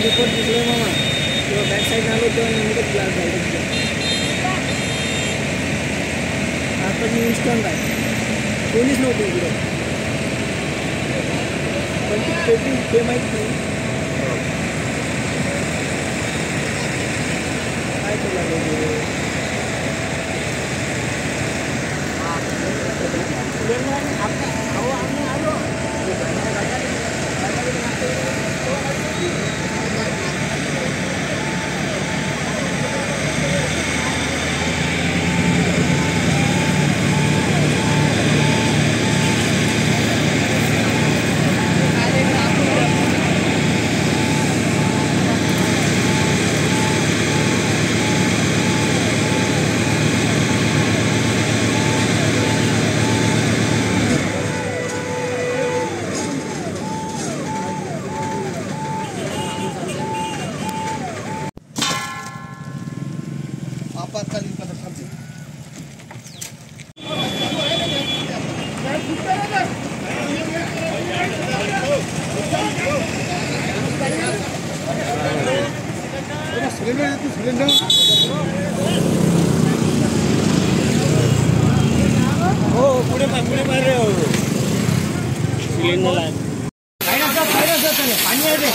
report दिसलो मामा किंवा back side आलो तेव्हा नेमकं ग्लास झालं आता मी इन्स्टंट आहे कोणीच नव्हतं इकडे पण ती ते माहीत नाही काय केलं आपातकालीन पथक सिलेंडर येते सिलेंडर हो पुढे पाय पुढे पाय रे सिलेंडर आहे पाणी आहे रे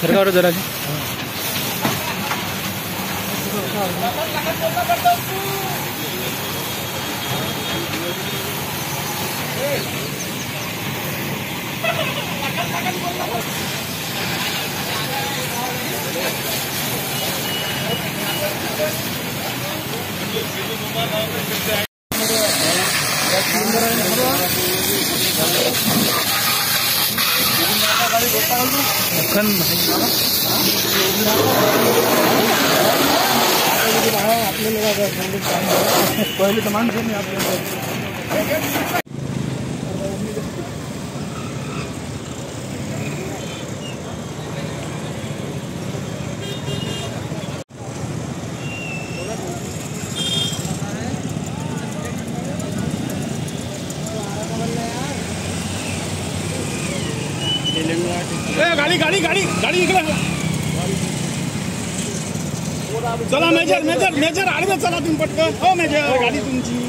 सरकार जरा bukan पहले मान नहीं गाडी गाडी गाडी गाडी इकडे चला मेजर मेजर मेजर आडवे चला तुम पटक हो मेजर गाडी तुमची